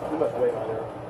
too much weight on there.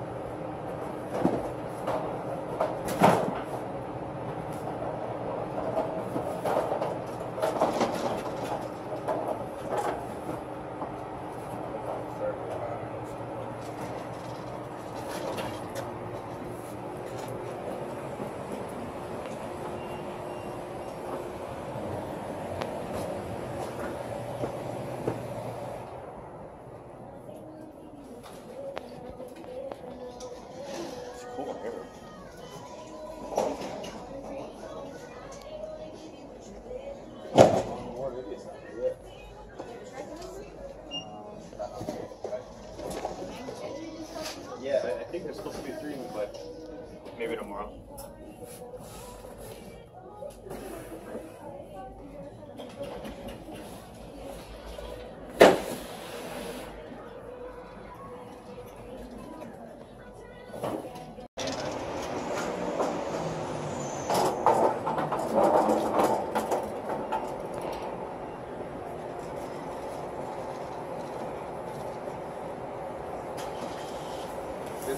Think there's supposed to be three, but maybe tomorrow.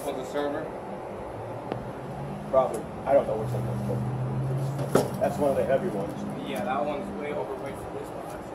One's a server. Probably. I don't know which one that's for. That's one of the heavy ones. Yeah, that one's way overweight for this one.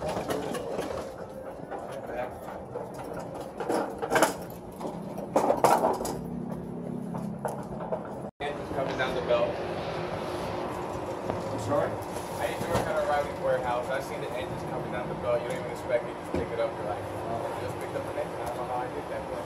Engine's coming down the belt. I'm sorry? I used to work at a riding warehouse. I seen the engines coming down the belt. You don't even expect it. Just pick it up. You're like, oh, just picked up an engine. I don't know how I did that. But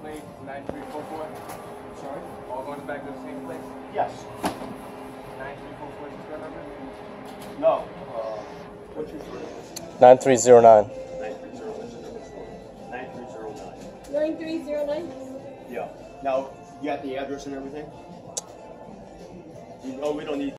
place, 9344. Sorry? All going back to the same place. Yes. 9344 is number? No. Uh, what's your first? 9309. 9309. 9309? Yeah. Now, you got the address and everything? You know, we don't need